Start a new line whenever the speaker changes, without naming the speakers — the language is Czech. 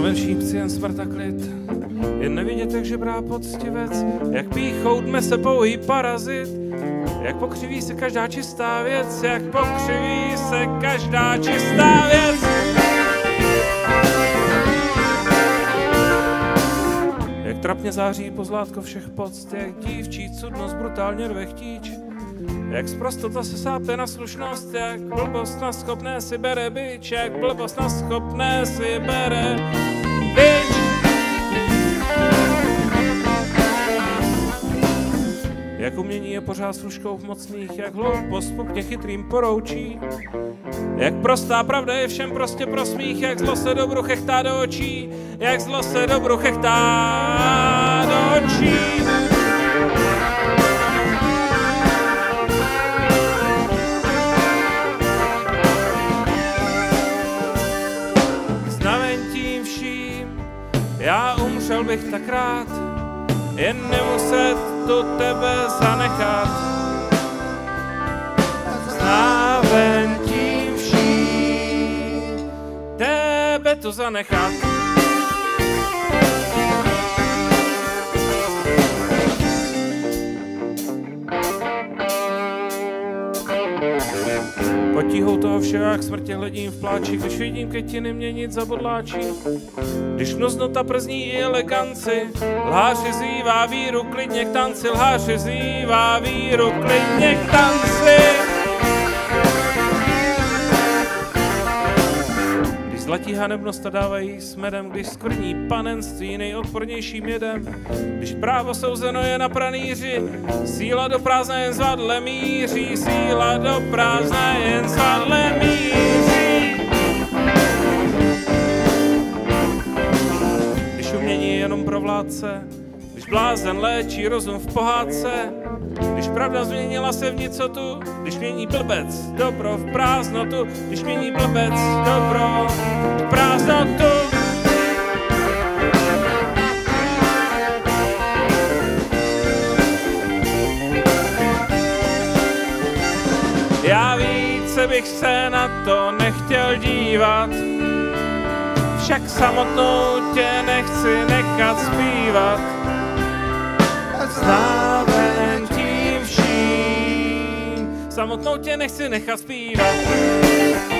Snavem šípci jen smrt a klid, jen nevidět, jak žebrá poctivec, jak píchou dme se pouhý parazit, jak pokřiví se každá čistá věc, jak pokřiví se každá čistá věc. Jak trapně září pozlátko všech poct, jak dívčí cudnost brutálně rve chtíč, jak zprostota se sápe na slušnost, jak blbost na schopné si bere byč, jak blbost na schopné si bere byč. Jak umění je pořád služkou v mocných, jak hloupost pokně chytrým poroučí. Jak prostá pravda je všem prostě pro smích, jak zlo se dobru chechtá do očí, jak zlo se dobru chechtá do očí. Já umřel bych tak rád, jen nemuset tu tebe zanechat. Znaven tím vším, tebe tu zanechat. Potíhou toho všeho, jak smrtě hledím v pláči, když vidím květiny měnit za bodláčí. Když mnoznota przní i eleganci, lháři zývá víru klidně k tanci, lháři zývá víru klidně k tanci. Zlatí hanebnost a dávají smedem, když skvrní panenství nejodpornějším jedem, když právo souzeno je na pranýři, síla do prázdna jen zvadle míří, síla do prázdna jen zvadle míří. Když umění je jenom pro vládce, blázen léčí rozum v pohádce, když pravda změnila se v nicotu, když mění blbec dobro v prázdnotu, když mění blbec dobro v prázdnotu. Já více bych se na to nechtěl dívat, však samotnou tě nechci nechat zpívat. Samotnou tě nechci nechat zpívat.